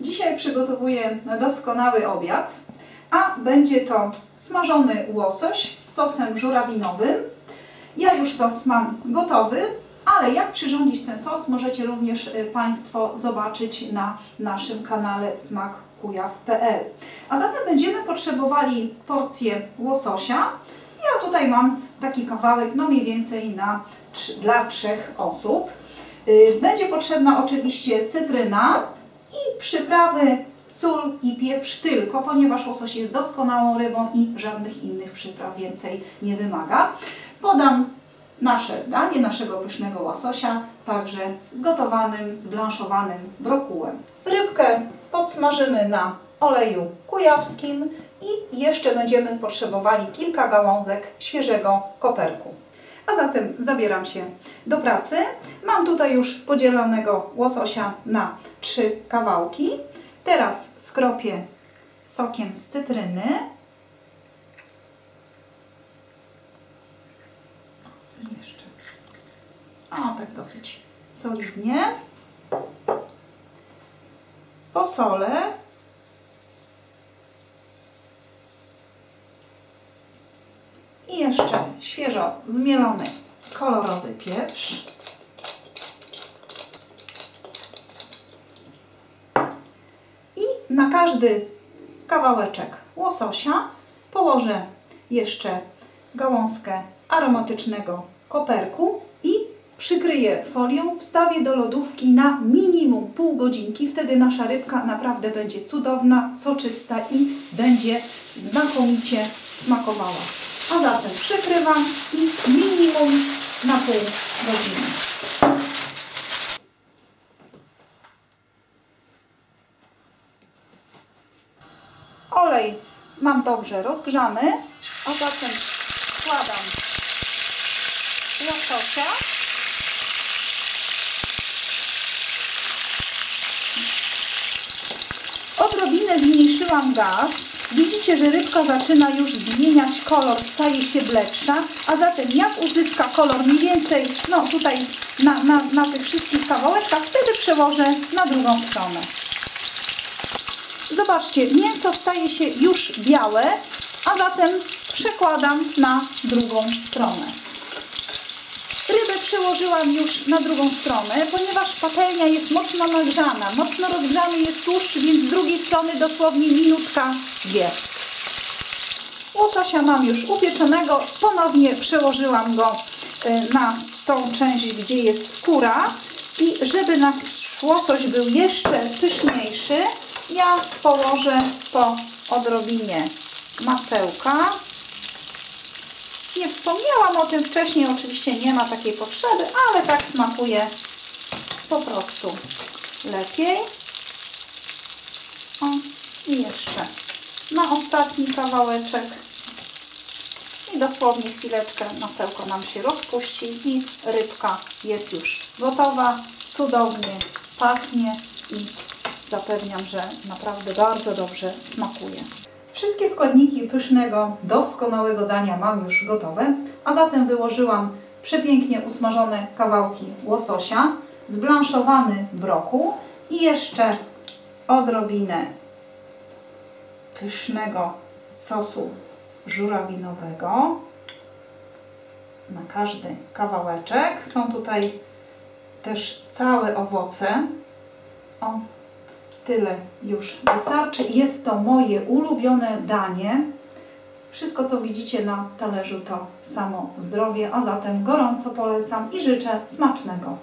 Dzisiaj przygotowuję doskonały obiad, a będzie to smażony łosoś z sosem żurawinowym. Ja już sos mam gotowy, ale jak przyrządzić ten sos możecie również y, Państwo zobaczyć na naszym kanale smakkujaw.pl. A zatem będziemy potrzebowali porcję łososia. Ja tutaj mam taki kawałek, no mniej więcej na, dla trzech osób. Y, Będzie potrzebna oczywiście cytryna i przyprawy sól i pieprz tylko, ponieważ łosoś jest doskonałą rybą i żadnych innych przypraw więcej nie wymaga. Podam nasze danie, naszego pysznego łososia, także z gotowanym, zblanszowanym brokułem. Rybkę podsmażymy na oleju kujawskim i jeszcze będziemy potrzebowali kilka gałązek świeżego koperku. A zatem zabieram się do pracy. Mam tutaj już podzielonego łososia na trzy kawałki. Teraz skropię sokiem z cytryny. I jeszcze. O, tak dosyć solidnie. Posolę. I jeszcze świeżo zmielony kolorowy pieprz. I na każdy kawałeczek łososia położę jeszcze gałązkę aromatycznego koperku i przykryję folią, wstawię do lodówki na minimum pół godzinki. Wtedy nasza rybka naprawdę będzie cudowna, soczysta i będzie znakomicie smakowała. A zatem przykrywam i minimum na pół godziny. Olej mam dobrze rozgrzany, a zatem wkładam łososia. Odrobinę zmniejszyłam gaz. Widzicie, że rybka zaczyna już zmieniać kolor, staje się bledsza, a zatem jak uzyska kolor mniej więcej, no tutaj na, na, na tych wszystkich kawałeczkach, wtedy przełożę na drugą stronę. Zobaczcie, mięso staje się już białe, a zatem przekładam na drugą stronę. Rybę przełożyłam już na drugą stronę, ponieważ patelnia jest mocno nagrzana. Mocno rozgrzany jest tłuszcz, więc z drugiej strony dosłownie minutka dwie. Łososia mam już upieczonego. Ponownie przełożyłam go y, na tą część, gdzie jest skóra. I żeby nasz łosoś był jeszcze pyszniejszy, ja położę po odrobinie masełka. Nie wspomniałam o tym wcześniej, oczywiście nie ma takiej potrzeby, ale tak smakuje po prostu lepiej. O, i jeszcze na ostatni kawałeczek. I dosłownie chwileczkę masełko nam się rozpuści i rybka jest już gotowa. Cudownie pachnie i zapewniam, że naprawdę bardzo dobrze smakuje. Wszystkie składniki pysznego, doskonałego dania mam już gotowe, a zatem wyłożyłam przepięknie usmażone kawałki łososia, zblanszowany brokuł i jeszcze odrobinę pysznego sosu żurawinowego na każdy kawałeczek. Są tutaj też całe owoce. O, tyle już wystarczy. Jest to moje ulubione danie. Wszystko, co widzicie na talerzu, to samo zdrowie, a zatem gorąco polecam i życzę smacznego